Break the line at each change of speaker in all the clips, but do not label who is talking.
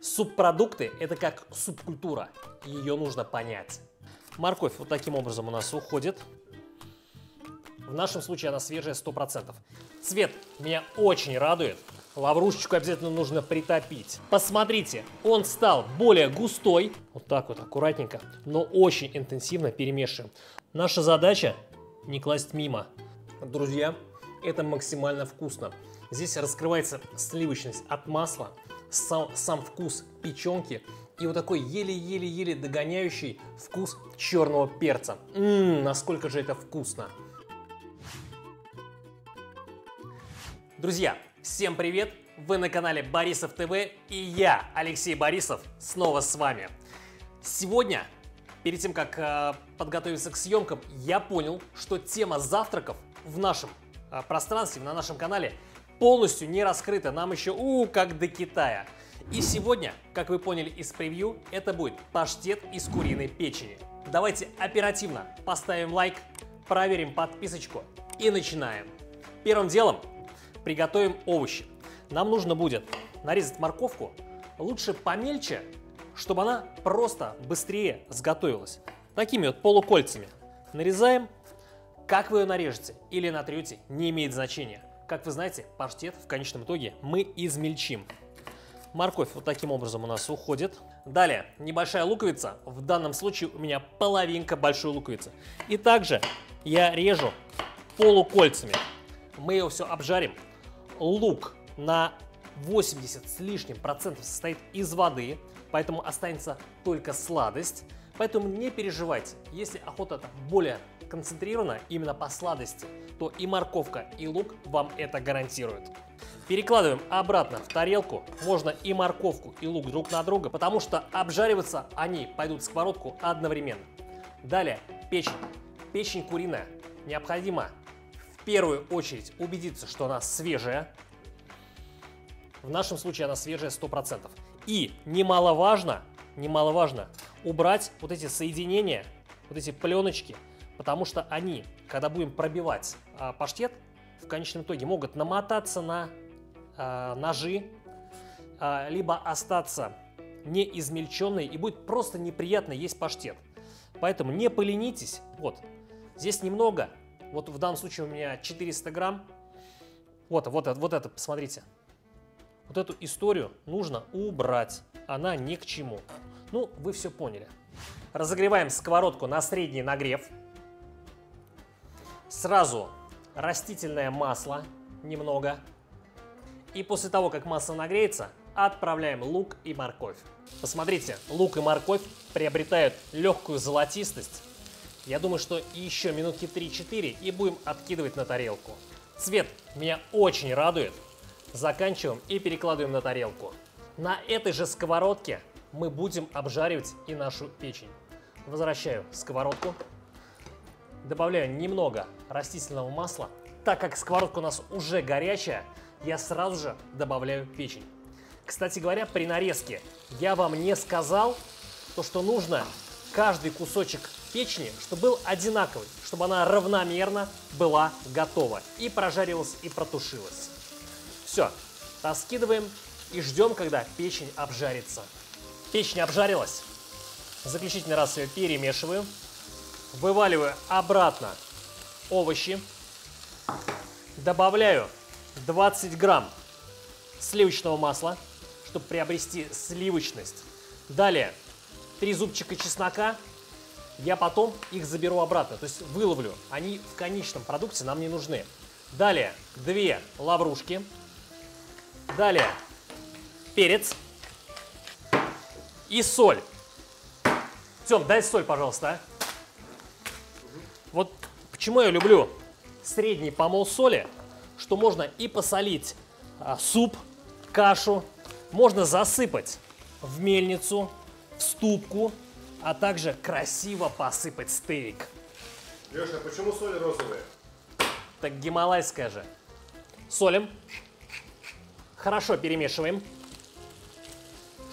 Субпродукты – это как субкультура, ее нужно понять. Морковь вот таким образом у нас уходит. В нашем случае она свежая 100%. Цвет меня очень радует. Лаврушечку обязательно нужно притопить. Посмотрите, он стал более густой. Вот так вот, аккуратненько, но очень интенсивно перемешиваем. Наша задача не класть мимо. Друзья, это максимально вкусно. Здесь раскрывается сливочность от масла, сам, сам вкус печенки и вот такой еле-еле-еле догоняющий вкус черного перца. Ммм, насколько же это вкусно! Друзья, всем привет! Вы на канале Борисов ТВ и я, Алексей Борисов, снова с вами. Сегодня, перед тем, как э, подготовиться к съемкам, я понял, что тема завтраков в нашем э, пространстве, на нашем канале полностью не раскрыта. Нам еще, у, как до Китая. И сегодня, как вы поняли из превью, это будет паштет из куриной печени. Давайте оперативно поставим лайк, проверим подписочку и начинаем. Первым делом приготовим овощи. Нам нужно будет нарезать морковку, лучше помельче, чтобы она просто быстрее сготовилась. Такими вот полукольцами. Нарезаем. Как вы ее нарежете или натрете, не имеет значения. Как вы знаете, паштет в конечном итоге мы измельчим. Морковь вот таким образом у нас уходит. Далее, небольшая луковица. В данном случае у меня половинка большой луковицы. И также я режу полукольцами. Мы его все обжарим лук на 80 с лишним процентов состоит из воды, поэтому останется только сладость. Поэтому не переживайте, если охота более концентрирована именно по сладости, то и морковка, и лук вам это гарантируют. Перекладываем обратно в тарелку. Можно и морковку, и лук друг на друга, потому что обжариваться они пойдут в сковородку одновременно. Далее печень. Печень куриная. Необходимо в первую очередь убедиться, что она свежая. В нашем случае она свежая 100%. И немаловажно, немаловажно убрать вот эти соединения, вот эти пленочки, потому что они, когда будем пробивать а, паштет, в конечном итоге могут намотаться на а, ножи, а, либо остаться неизмельченной и будет просто неприятно есть паштет. Поэтому не поленитесь. Вот, здесь немного, вот в данном случае у меня 400 грамм. Вот, вот, вот это, посмотрите. Вот эту историю нужно убрать. Она ни к чему. Ну, вы все поняли. Разогреваем сковородку на средний нагрев. Сразу растительное масло немного. И после того, как масло нагреется, отправляем лук и морковь. Посмотрите, лук и морковь приобретают легкую золотистость я думаю, что еще минутки 3-4 и будем откидывать на тарелку. Цвет меня очень радует. Заканчиваем и перекладываем на тарелку. На этой же сковородке мы будем обжаривать и нашу печень. Возвращаю сковородку. Добавляю немного растительного масла. Так как сковородка у нас уже горячая, я сразу же добавляю печень. Кстати говоря, при нарезке я вам не сказал, то, что нужно каждый кусочек печени, чтобы был одинаковый, чтобы она равномерно была готова и прожарилась, и протушилась. Все, раскидываем и ждем, когда печень обжарится. Печень обжарилась. Заключительный раз ее перемешиваю. Вываливаю обратно овощи. Добавляю 20 грамм сливочного масла, чтобы приобрести сливочность. Далее 3 зубчика чеснока я потом их заберу обратно, то есть выловлю. Они в конечном продукте нам не нужны. Далее две лаврушки. Далее перец и соль. Тем, дай соль, пожалуйста. А. Почему я люблю средний помол соли, что можно и посолить а, суп, кашу, можно засыпать в мельницу, в ступку, а также красиво посыпать стейк.
Леша, а почему соль розовая?
Так гималайская же. Солим. Хорошо перемешиваем,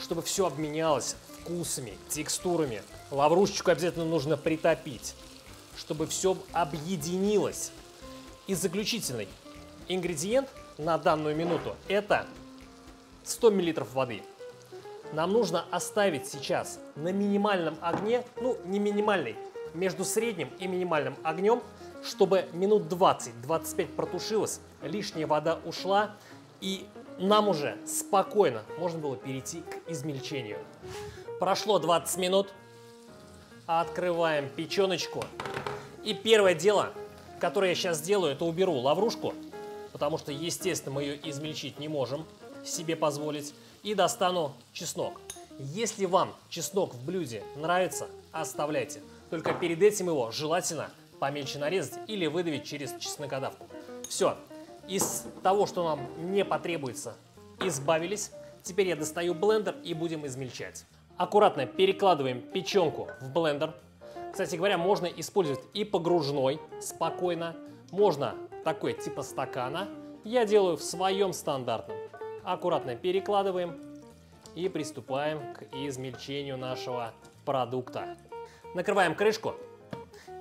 чтобы все обменялось вкусами, текстурами. Лаврушечку обязательно нужно притопить, чтобы все объединилось. И заключительный ингредиент на данную минуту это 100 мл воды. нам нужно оставить сейчас на минимальном огне, ну не минимальный, между средним и минимальным огнем, чтобы минут 20-25 протушилось, лишняя вода ушла и нам уже спокойно можно было перейти к измельчению. Прошло 20 минут, открываем печеночку. И первое дело, которое я сейчас сделаю, это уберу лаврушку, потому что, естественно, мы ее измельчить не можем себе позволить. И достану чеснок. Если вам чеснок в блюде нравится, оставляйте. Только перед этим его желательно помельче нарезать или выдавить через чеснокодавку. Все. Из того, что нам не потребуется, избавились. Теперь я достаю блендер и будем измельчать. Аккуратно перекладываем печенку в блендер. Кстати говоря, можно использовать и погружной спокойно. Можно такой типа стакана. Я делаю в своем стандартном. Аккуратно перекладываем и приступаем к измельчению нашего продукта. Накрываем крышку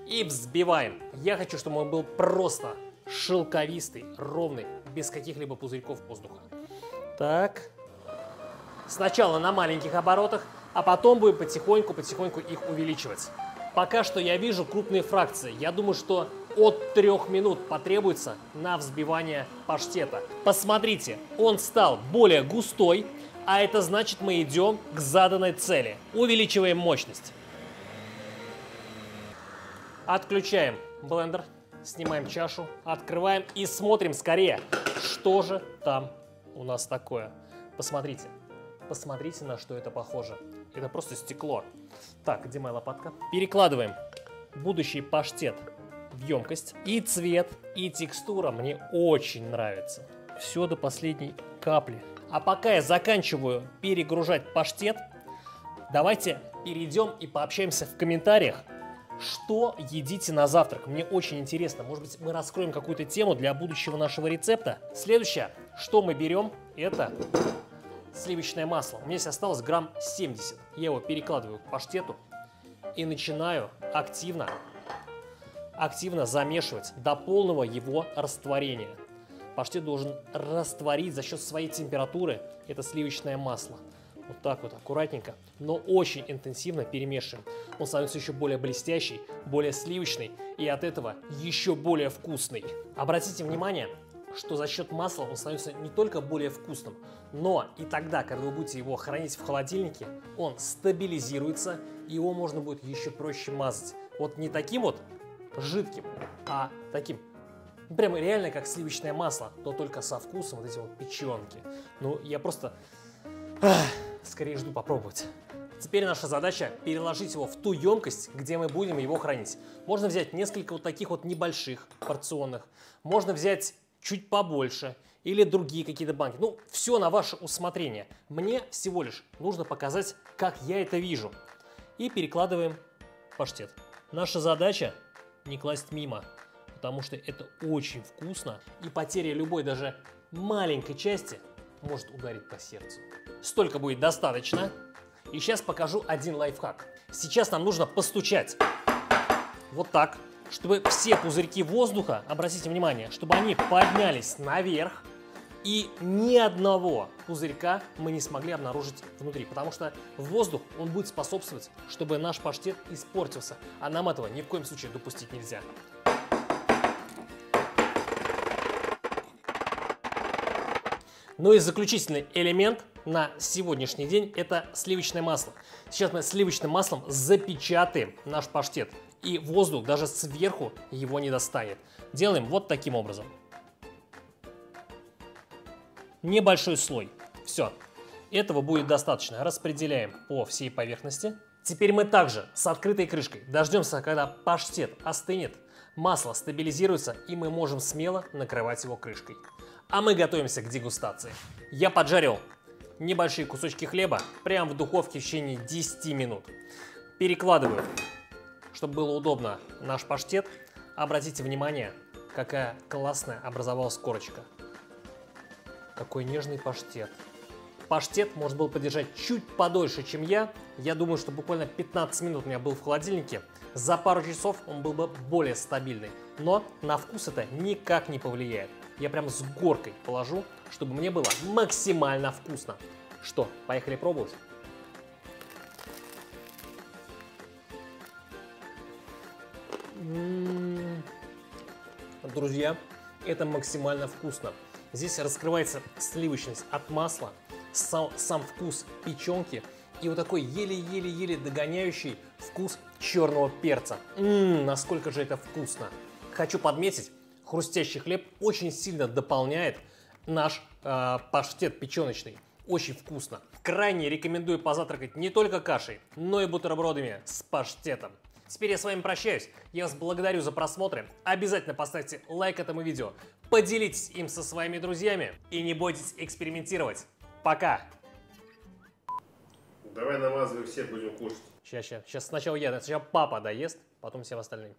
и взбиваем. Я хочу, чтобы он был просто шелковистый, ровный, без каких-либо пузырьков воздуха. Так. Сначала на маленьких оборотах, а потом будем потихоньку-потихоньку их увеличивать. Пока что я вижу крупные фракции. Я думаю, что от трех минут потребуется на взбивание паштета. Посмотрите, он стал более густой, а это значит мы идем к заданной цели. Увеличиваем мощность. Отключаем блендер, снимаем чашу, открываем и смотрим скорее, что же там у нас такое. Посмотрите, посмотрите на что это похоже. Это просто стекло. Так, где моя лопатка? Перекладываем будущий паштет в емкость. И цвет, и текстура мне очень нравится. Все до последней капли. А пока я заканчиваю перегружать паштет, давайте перейдем и пообщаемся в комментариях, что едите на завтрак? Мне очень интересно. Может быть, мы раскроем какую-то тему для будущего нашего рецепта. Следующее, что мы берем, это сливочное масло. У меня здесь осталось грамм 70. Я его перекладываю к паштету и начинаю активно, активно замешивать до полного его растворения. Паштет должен растворить за счет своей температуры это сливочное масло. Вот так вот, аккуратненько, но очень интенсивно перемешиваем. Он становится еще более блестящий, более сливочный и от этого еще более вкусный. Обратите внимание, что за счет масла он становится не только более вкусным, но и тогда, когда вы будете его хранить в холодильнике, он стабилизируется, и его можно будет еще проще мазать. Вот не таким вот жидким, а таким прямо реально как сливочное масло, но только со вкусом вот эти вот печенки. Ну, я просто... Ах скорее жду попробовать. Теперь наша задача переложить его в ту емкость, где мы будем его хранить. Можно взять несколько вот таких вот небольших порционных, можно взять чуть побольше или другие какие-то банки. Ну, все на ваше усмотрение. Мне всего лишь нужно показать, как я это вижу. И перекладываем паштет. Наша задача не класть мимо, потому что это очень вкусно и потеря любой даже маленькой части может ударить по сердцу. Столько будет достаточно. И сейчас покажу один лайфхак. Сейчас нам нужно постучать. Вот так. Чтобы все пузырьки воздуха, обратите внимание, чтобы они поднялись наверх. И ни одного пузырька мы не смогли обнаружить внутри, потому что воздух, он будет способствовать, чтобы наш паштет испортился, а нам этого ни в коем случае допустить нельзя. Ну и заключительный элемент на сегодняшний день это сливочное масло. Сейчас мы сливочным маслом запечатаем наш паштет. И воздух даже сверху его не достанет. Делаем вот таким образом. Небольшой слой. Все. Этого будет достаточно. Распределяем по всей поверхности. Теперь мы также с открытой крышкой дождемся, когда паштет остынет, масло стабилизируется и мы можем смело накрывать его крышкой а мы готовимся к дегустации. Я поджарил небольшие кусочки хлеба прямо в духовке в течение 10 минут. Перекладываю, чтобы было удобно, наш паштет. Обратите внимание, какая классная образовалась корочка. Какой нежный паштет. Паштет можно было подержать чуть подольше, чем я. Я думаю, что буквально 15 минут у меня был в холодильнике. За пару часов он был бы более стабильный. Но на вкус это никак не повлияет я прям с горкой положу, чтобы мне было максимально вкусно. Что, поехали пробовать? Друзья, это максимально вкусно. Здесь раскрывается сливочность от масла, сам, сам вкус печенки и вот такой еле-еле-еле догоняющий вкус черного перца. Ммм, насколько же это вкусно. Хочу подметить, хрустящий хлеб очень сильно дополняет наш э, паштет печеночный. Очень вкусно. Крайне рекомендую позавтракать не только кашей, но и бутербродами с паштетом. Теперь я с вами прощаюсь. Я вас благодарю за просмотры. Обязательно поставьте лайк этому видео. Поделитесь им со своими друзьями. И не бойтесь экспериментировать. Пока!
Давай намазывай все, будем кушать.
Сейчас, сейчас. Сейчас сначала я, сначала папа доест, потом все остальные.